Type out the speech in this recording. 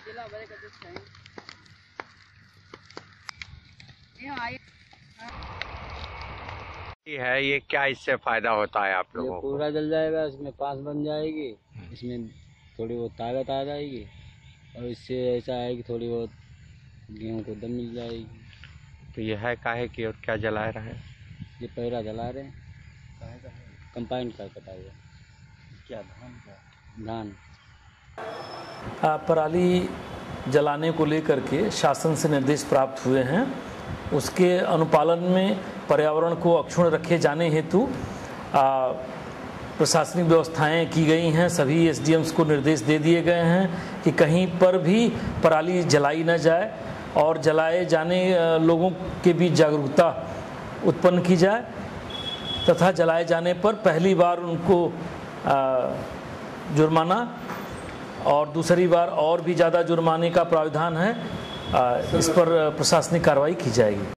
जिला भरे का अध्यक्ष हैं। ये आए है ये क्या इससे फ़ायदा होता है आप ये लोगों को? पूरा जल जाएगा इसमें पास बन जाएगी इसमें थोड़ी बहुत ताकत आ जाएगी और इससे ऐसा है कि थोड़ी बहुत गेहूँ को दम मिल जाएगी। तो यह है काहे की और क्या जला रहे हैं? ये पैरा जला रहे हैं। कंपाइन का कटा हुआ क्या धान का धान पराली जलाने को लेकर के शासन से निर्देश प्राप्त हुए हैं। उसके अनुपालन में पर्यावरण को अक्षुण रखे जाने हेतु प्रशासनिक व्यवस्थाएँ की गई हैं। सभी एसडीएम्स को निर्देश दे दिए गए हैं कि कहीं पर भी पराली जलाई न जाए और जलाए जाने लोगों के बीच जागरूकता उत्पन्न की जाए तथा जलाए जाने पर पहली बार उनको जुर्माना, और दूसरी बार और भी ज़्यादा जुर्माने का प्रावधान है। इस पर प्रशासनिक कार्रवाई की जाएगी।